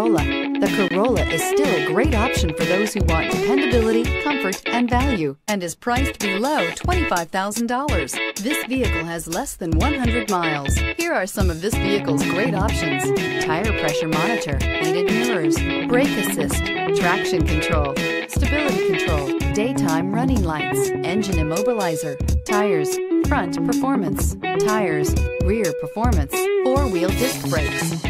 Corolla. The Corolla is still a great option for those who want dependability, comfort, and value, and is priced below $25,000. This vehicle has less than 100 miles. Here are some of this vehicle's great options. Tire pressure monitor, heated mirrors, brake assist, traction control, stability control, daytime running lights, engine immobilizer, tires, front performance, tires, rear performance, four-wheel disc brakes.